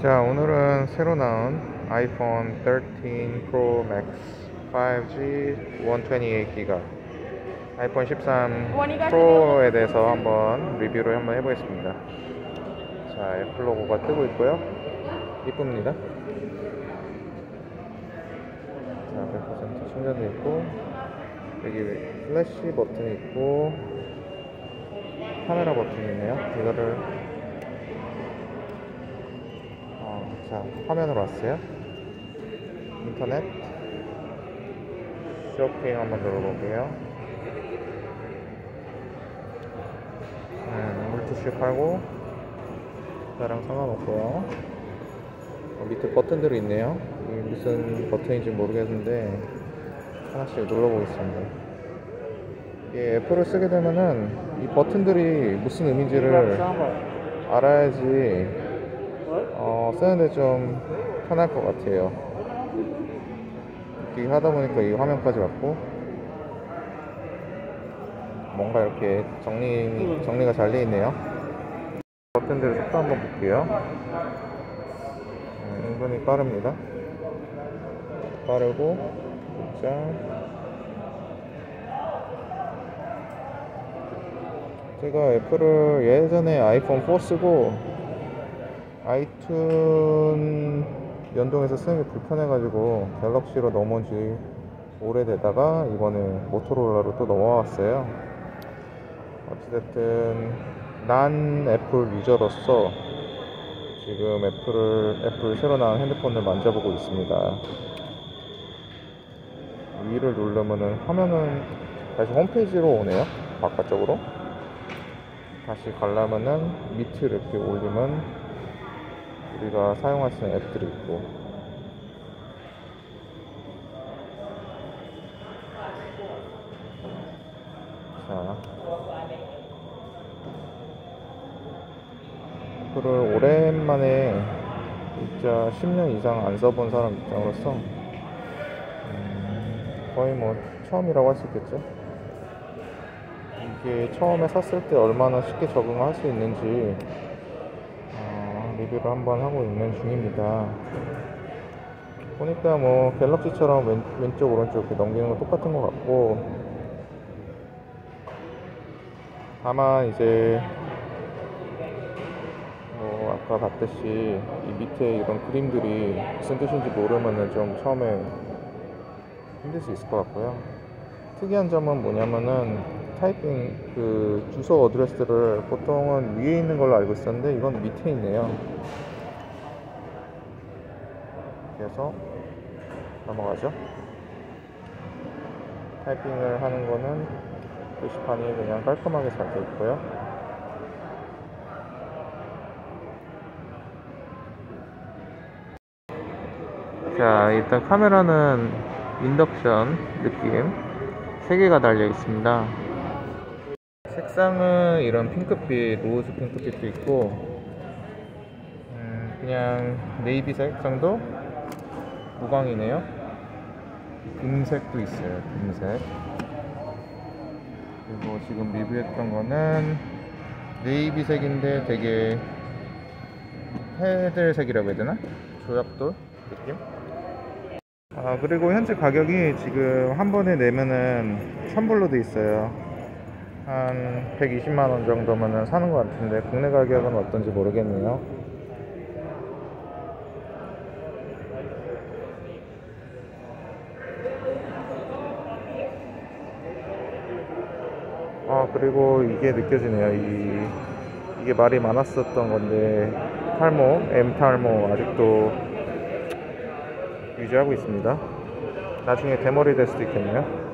자 오늘은 새로 나온 아이폰 13 프로 맥스 5G 128기가. 아이폰 13 프로에 대해서 한번 리뷰를 한번 해보겠습니다. 자 애플 로고가 뜨고 있고요. 이쁩니다. 자100% 충전도 있고 여기 플래시 버튼이 있고 카메라 버튼이 있네요. 이거를 어, 자 화면으로 왔어요. 인터넷. 쇼핑 한번 눌러볼게요. 음, 물티슈 팔고. 나랑 상관없고요. 어, 밑에 버튼들이 있네요. 이게 무슨 버튼인지 모르겠는데 하나씩 눌러보겠습니다. 이게 애플을 쓰게 되면은 이 버튼들이 무슨 의미인지를 알아야지 어, 쓰는데 좀 편할 것 같아요. 이렇게 하다 보니까 이 화면까지 왔고 뭔가 이렇게 정리, 정리가 잘 되어 있네요. 버튼들 속도 한번 볼게요. 네, 은근히 빠릅니다. 빠르고 짠 제가 애플을 예전에 아이폰 4 쓰고 아이튠 연동해서 쓰는 게 불편해가지고 갤럭시로 넘어온 지 오래되다가 이번에 모토로라로 또 넘어왔어요. 어찌됐든 난 애플 유저로서 지금 애플을 애플 새로 나온 핸드폰을 만져보고 있습니다. 위를 누르면은 화면은 다시 홈페이지로 오네요 바깥쪽으로. 다시 가려면은 밑을 이렇게 올리면 우리가 사용할 수 있는 앱들이 있고. 자. 이거를 오랜만에 진짜 10년 이상 안 써본 사람 입장으로서 음, 거의 뭐 처음이라고 할 수 있겠죠? 이게 처음에 샀을 때 얼마나 쉽게 적응할 수 있는지 어, 리뷰를 한번 하고 있는 중입니다. 보니까 뭐 갤럭시처럼 왼, 왼쪽 오른쪽 이렇게 넘기는 건 똑같은 것 같고 다만 이제 뭐 아까 봤듯이 이 밑에 이런 그림들이 무슨 뜻인지 모르면은 좀 처음에 힘들 수 있을 것 같고요. 특이한 점은 뭐냐면은 타이핑 그 주소 어드레스를 보통은 위에 있는 걸로 알고 있었는데 이건 밑에 있네요. 그래서 넘어가죠. 타이핑을 하는 거는 게시판이 그냥 깔끔하게 잘 되어 있고요. 자, 일단 카메라는 인덕션 느낌 3개가 달려 있습니다. 색상은 이런 핑크빛, 로즈 핑크빛도 있고, 음, 그냥 네이비색 정도? 무광이네요. 금색도 있어요, 금색. 그리고 지금 리뷰했던 거는 네이비 색인데 되게 헤들색이라고 해야 되나? 조약돌 느낌? 아, 그리고 현재 가격이 지금 한 번에 내면은 환불로 돼 있어요. 한 120만원 정도면은 사는 것 같은데, 국내 가격은 어떤지 모르겠네요. 아, 그리고 이게 느껴지네요. 이, 이게 말이 많았었던 건데, 탈모, M 탈모, 아직도 유지하고 있습니다. 나중에 대머리 될 수도 있겠네요.